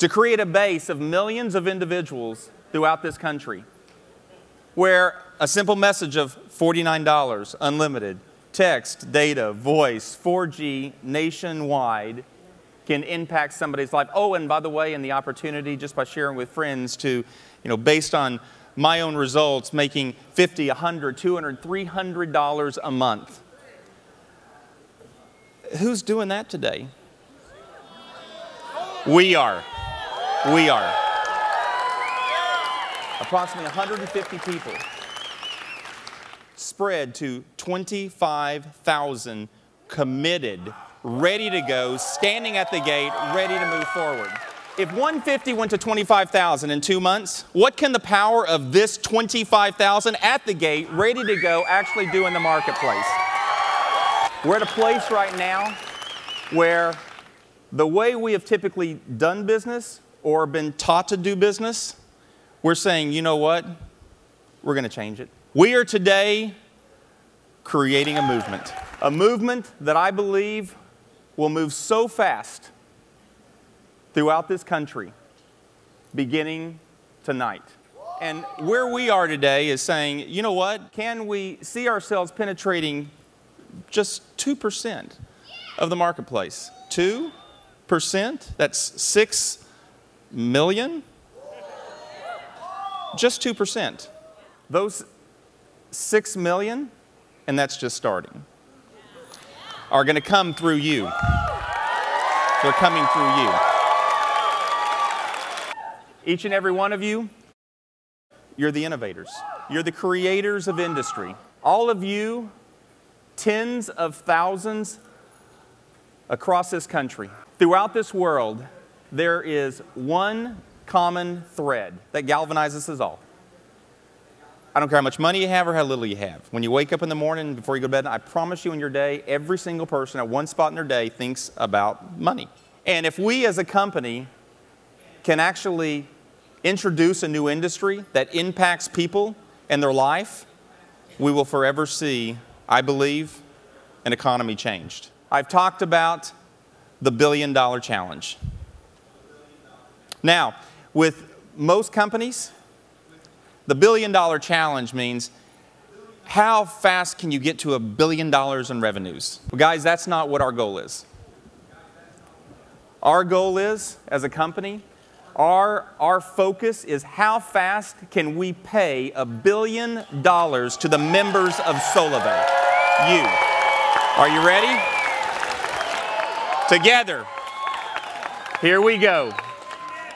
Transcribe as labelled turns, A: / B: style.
A: to create a base of millions of individuals throughout this country where a simple message of $49 unlimited text, data, voice, 4G nationwide can impact somebody's life. Oh, and by the way, and the opportunity just by sharing with friends to, you know, based on my own results, making 50, 100, 200, 300 dollars a month. Who's doing that today? We are. We are. Approximately 150 people spread to 25,000 committed, ready to go, standing at the gate, ready to move forward. If 150 went to 25,000 in two months, what can the power of this 25,000 at the gate, ready to go, actually do in the marketplace? We're at a place right now where the way we have typically done business or been taught to do business, we're saying, you know what? We're going to change it. We are today creating a movement. A movement that I believe will move so fast throughout this country, beginning tonight. And where we are today is saying, you know what? Can we see ourselves penetrating just 2% of the marketplace? 2%? That's 6 million? Just 2%. Those 6 million, and that's just starting, are going to come through you. They're coming through you. Each and every one of you, you're the innovators. You're the creators of industry. All of you, tens of thousands across this country. Throughout this world, there is one common thread that galvanizes us all. I don't care how much money you have or how little you have. When you wake up in the morning before you go to bed, I promise you in your day, every single person at one spot in their day thinks about money. And if we as a company can actually introduce a new industry that impacts people and their life, we will forever see, I believe, an economy changed. I've talked about the billion dollar challenge. Now, with most companies, the billion dollar challenge means how fast can you get to a billion dollars in revenues? Well, guys, that's not what our goal is. Our goal is, as a company, our, our focus is how fast can we pay a billion dollars to the members of Solavei? You. Are you ready? Together. Here we go.